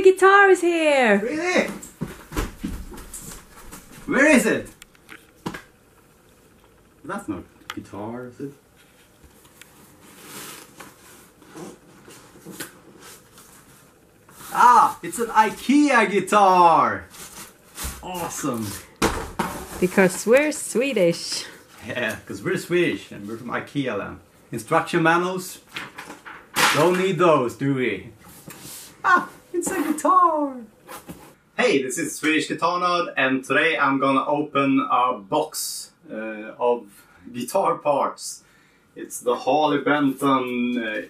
new guitar is here! Really? Where is it? That's not guitar, is it? Ah, it's an IKEA guitar! Awesome! Because we're Swedish. Yeah, because we're Swedish and we're from IKEA land. Instruction manuals? Don't need those, do we? Ah, it's a guitar! Hey, this is Swedish Guitar Nerd and today I'm gonna open a box uh, of guitar parts. It's the Harley Benton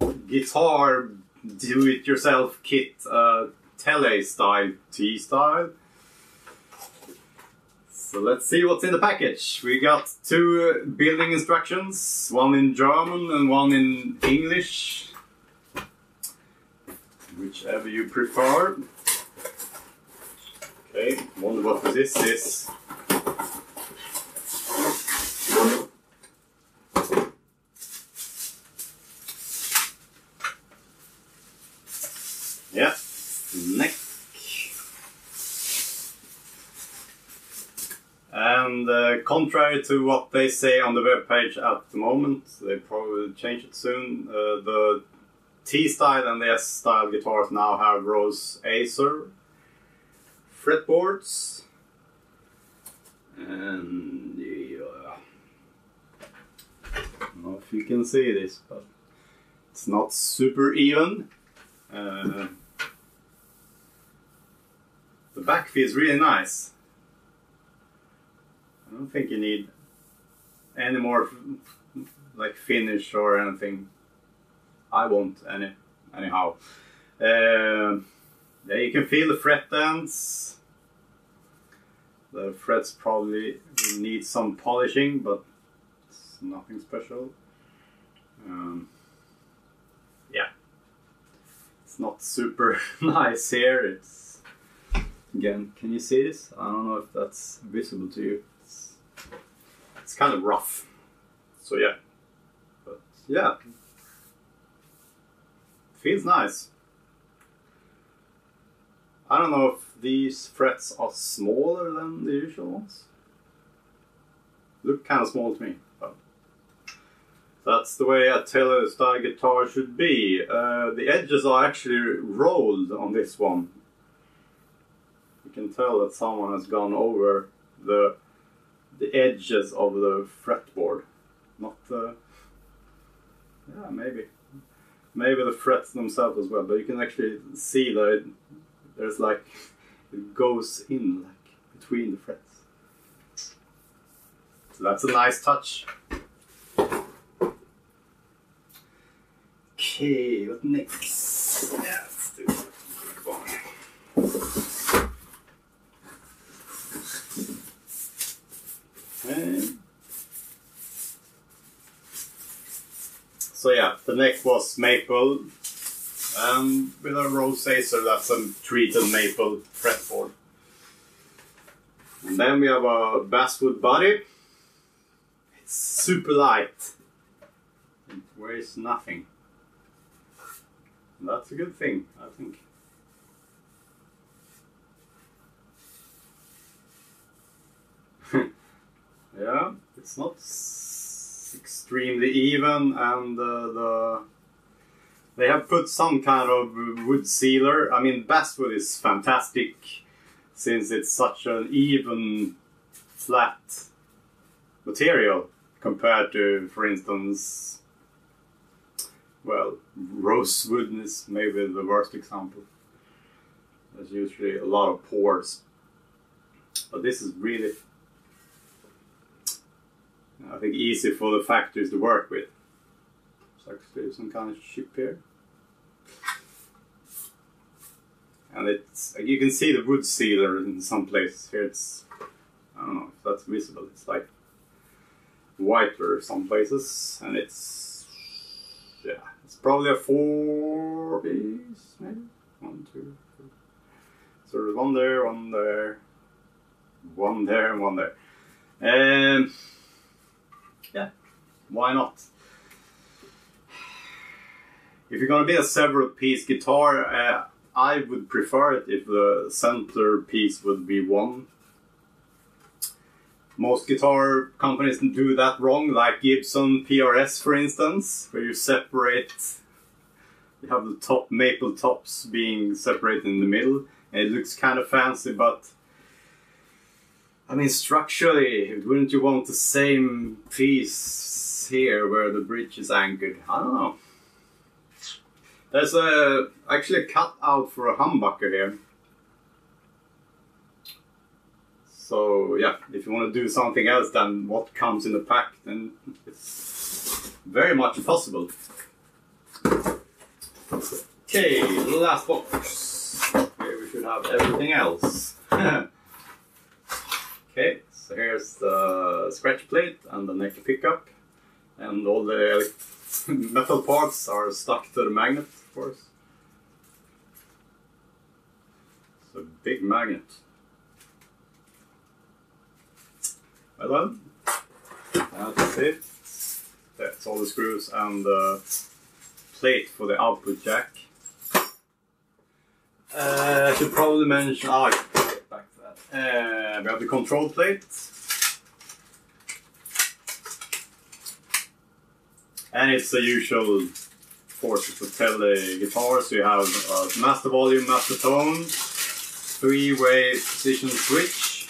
uh, guitar do-it-yourself kit uh, tele style, T style. So let's see what's in the package. We got two building instructions, one in German and one in English. Whichever you prefer. Okay, wonder what this is. Yeah, neck. And uh, contrary to what they say on the webpage at the moment, they probably change it soon. Uh, the T style and the S style guitars now have Roseacer fretboards. And yeah. I don't know if you can see this, but it's not super even. Uh, the back feels really nice. I don't think you need any more like finish or anything. I won't any anyhow. Uh, yeah, you can feel the fret ends. The frets probably need some polishing, but it's nothing special. Um, yeah, it's not super nice here. It's again, can you see this? I don't know if that's visible to you. It's, it's kind of rough. So yeah, but yeah, feels nice. I don't know if these frets are smaller than the usual ones. Look kind of small to me, but that's the way a Tele style guitar should be. Uh, the edges are actually rolled on this one. You can tell that someone has gone over the the edges of the fretboard, not the. Yeah, maybe, maybe the frets themselves as well. But you can actually see that it, there's like it goes in like between the frets. So that's a nice touch. Okay, what next? Yeah, let's do a quick one. Okay. So yeah, the neck was maple um, with a Roseacer, that's a treated maple fretboard. And then we have a basswood body. It's super light. It weighs nothing. And that's a good thing, I think. yeah, it's not extremely even and uh, the they have put some kind of wood sealer. I mean, basswood is fantastic since it's such an even, flat material compared to, for instance, well, rosewood is maybe the worst example. There's usually a lot of pores. But this is really, I think, easy for the factories to work with. There's actually some kind of ship here. And it's you can see the wood sealer in some places here. It's I don't know if that's visible. It's like whiter some places, and it's yeah, it's probably a four piece maybe one, two, three. So there's one there, one there, one there, and one there. Um, yeah, why not? If you're gonna be a several piece guitar, uh, I would prefer it if the center piece would be one. Most guitar companies do that wrong, like Gibson PRS, for instance, where you separate. You have the top maple tops being separated in the middle, it looks kind of fancy, but I mean, structurally, wouldn't you want the same piece here where the bridge is anchored? I don't know. There's a actually a cutout for a humbucker here. So yeah, if you want to do something else than what comes in the pack, then it's very much possible. Okay, last box. Here we should have everything else. okay, so here's the scratch plate and the neck pickup, and all the metal parts are stuck to the magnet, of course. It's a big magnet. Well done. That's it. That's all the screws and the plate for the output jack. Uh, I should probably mention. Oh, I should get back to that. Uh, we have the control plate. And it's the usual tell the guitar. So you have master volume, master tone, three-way position switch.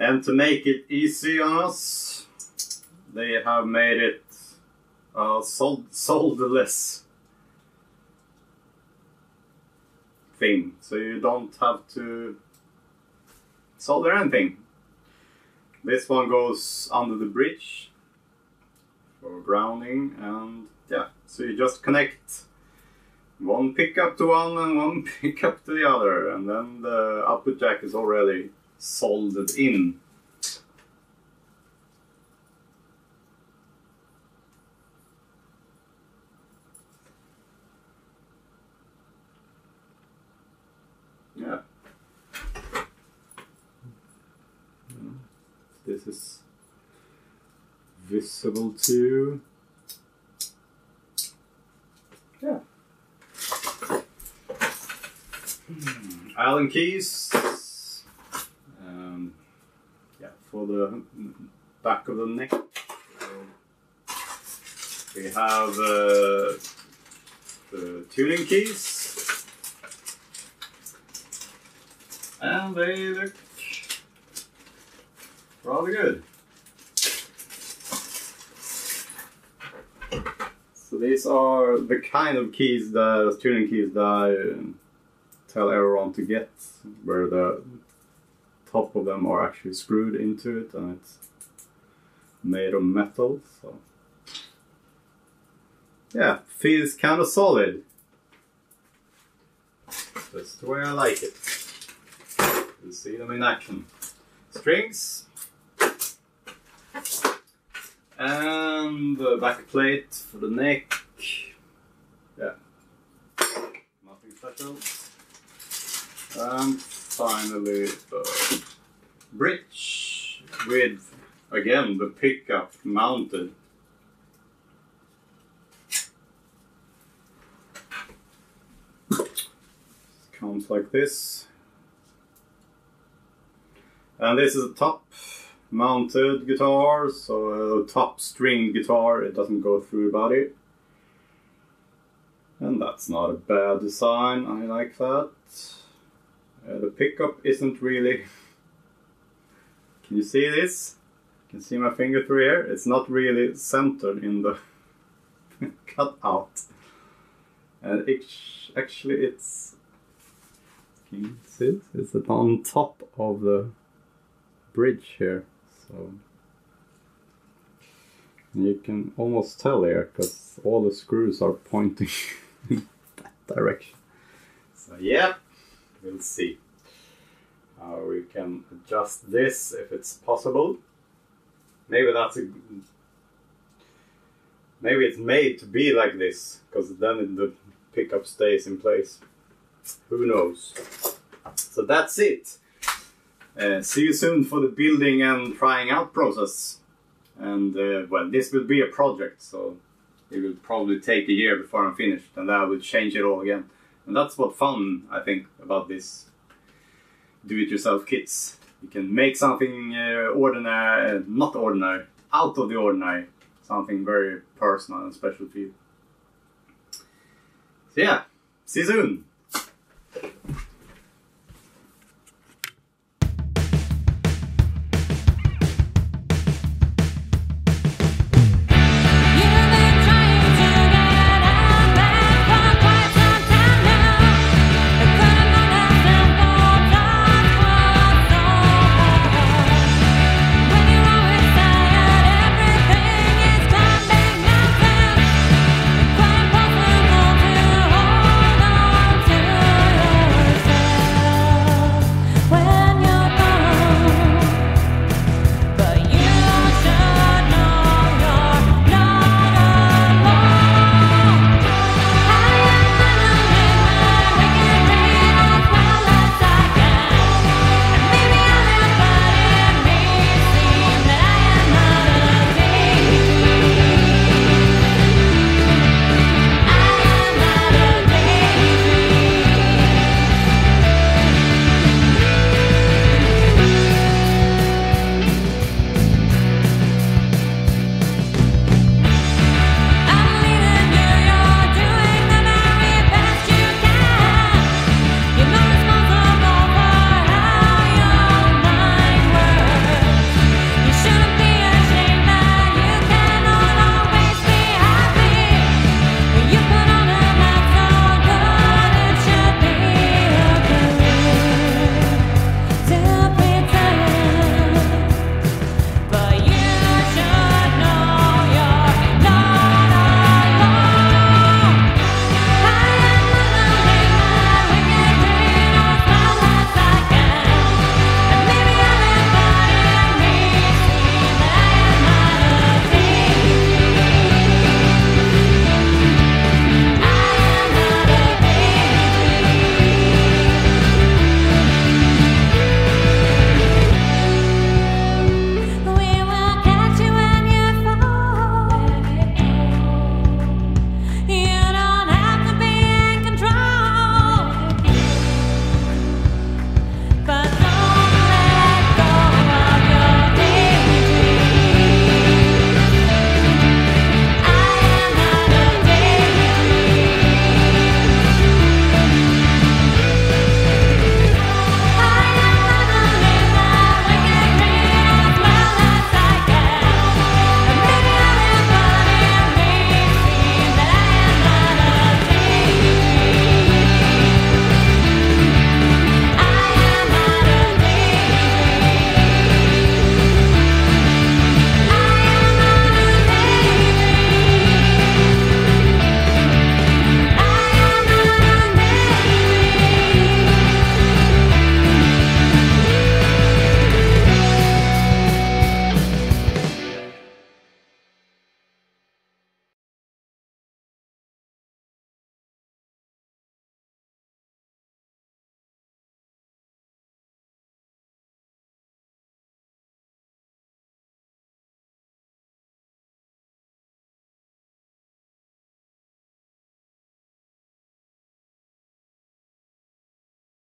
And to make it easy on us, they have made it uh, sold solderless thing. So you don't have to solder anything. This one goes under the bridge for grounding and yeah, so you just connect one pickup to one and one pickup to the other and then the output jack is already soldered in. Yeah. This is visible too. Yeah. Hmm, Allen keys. Um, yeah, for the back of the neck. We have uh, the tuning keys. And they look rather good. So these are the kind of keys, the tuning keys that I um, tell everyone to get, where the top of them are actually screwed into it and it's made of metal. So yeah, feels kind of solid. That's the way I like it. You see them in action. Strings. And the back plate for the neck. Yeah. Nothing special. And finally the bridge with again the pickup mounted. Comes like this. And this is the top mounted guitar, so top string guitar, it doesn't go through the body. And that's not a bad design, I like that. Uh, the pickup isn't really... Can you see this? Can you can see my finger through here? It's not really centered in the cutout. And it, actually it's... Can you see It's on top of the bridge here. So you can almost tell here because all the screws are pointing in that direction. So yeah, we'll see how we can adjust this if it's possible. Maybe that's a maybe it's made to be like this because then the pickup stays in place. Who knows? So that's it. Uh, see you soon for the building and trying out process. And uh, well, this will be a project, so it will probably take a year before I'm finished, and that would change it all again. And that's what fun I think about this do-it-yourself kits. You can make something uh, ordinary, not ordinary, out of the ordinary, something very personal and special to you. So yeah, see you soon.